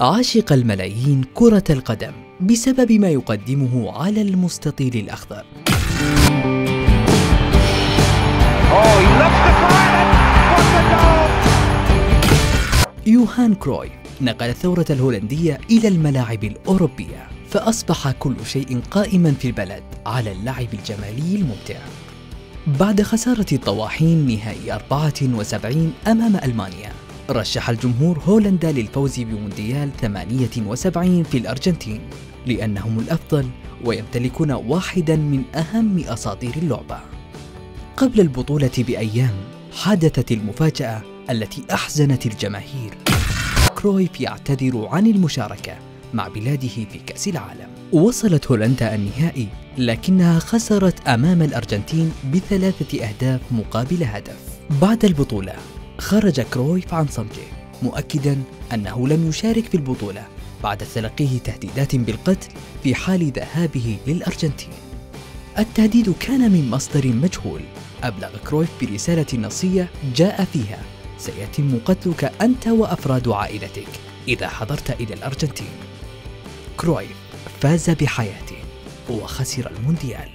عاشق الملايين كرة القدم بسبب ما يقدمه على المستطيل الأخضر! يوهان كروي نقل الثورة الهولندية إلى الملاعب الأوروبية فأصبح كل شيء قائما في البلد على اللعب الجمالي الممتع بعد خسارة الطواحين نهائي 74 أمام ألمانيا رشح الجمهور هولندا للفوز بمونديال 78 في الأرجنتين لأنهم الأفضل ويمتلكون واحدا من أهم أساطير اللعبة. قبل البطولة بأيام حدثت المفاجأة التي أحزنت الجماهير. كرويف يعتذر عن المشاركة مع بلاده في كأس العالم. وصلت هولندا النهائي لكنها خسرت أمام الأرجنتين بثلاثة أهداف مقابل هدف. بعد البطولة خرج كرويف عن صمته مؤكدا أنه لم يشارك في البطولة بعد تلقيه تهديدات بالقتل في حال ذهابه للأرجنتين. التهديد كان من مصدر مجهول أبلغ كرويف برسالة نصية جاء فيها سيتم قتلك أنت وأفراد عائلتك إذا حضرت إلى الأرجنتين. كرويف فاز بحياته وخسر المونديال.